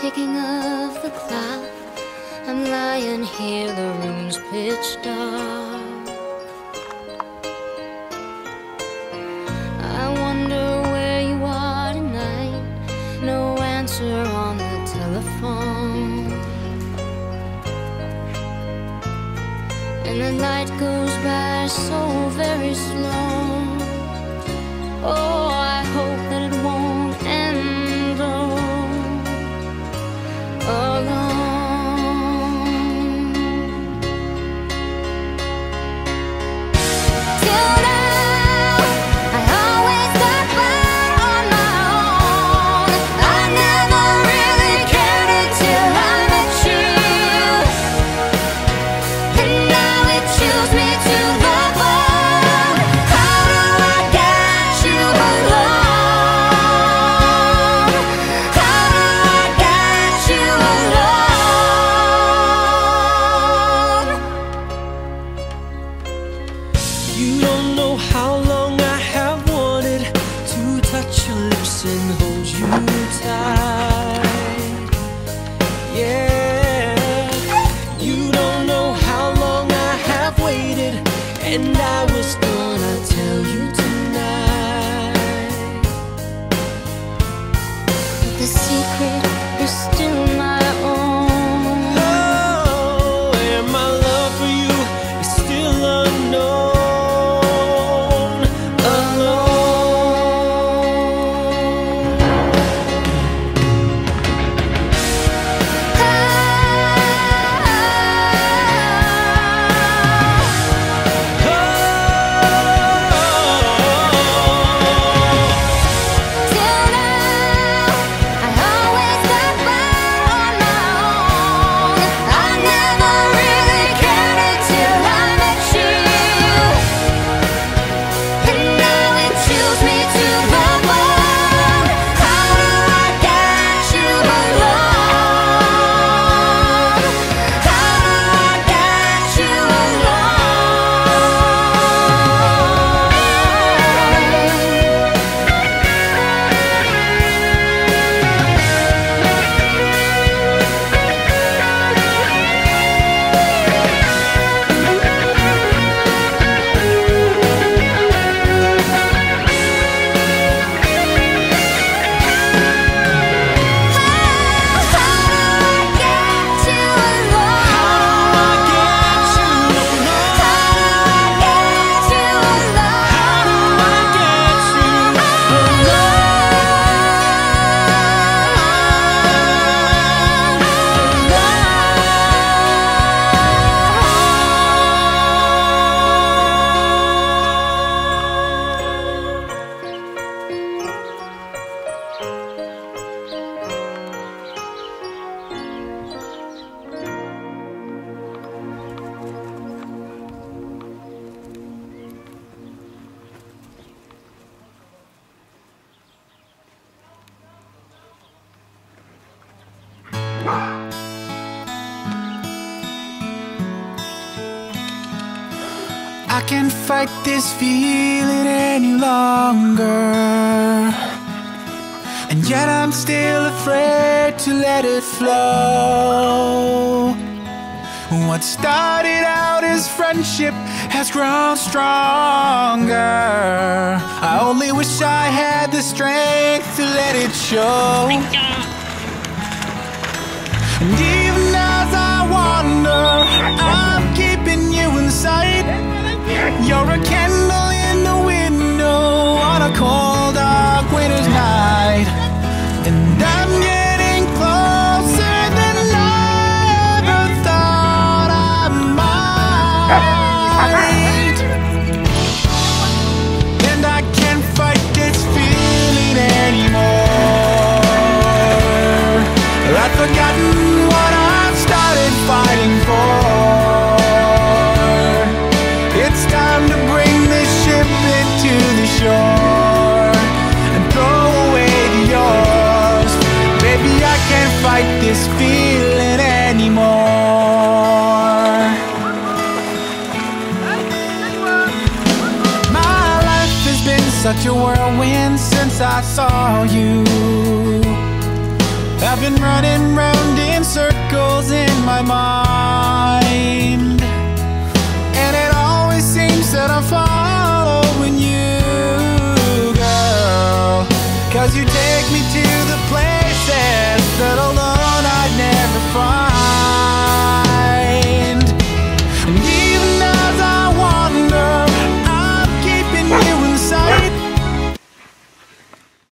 ticking of the clock. I'm lying here, the room's pitch dark. I wonder where you are tonight. No answer on the telephone. And the night goes by so very slow. Oh, I hope lips and hold you I can't fight this feeling any longer. And yet I'm still afraid to let it flow. What started out as friendship has grown stronger. I only wish I had the strength to let it show. And even as I fight this feeling anymore. My life has been such a whirlwind since I saw you. I've been running round in circles in my mind. And it always seems that I'm following you, girl. Cause you take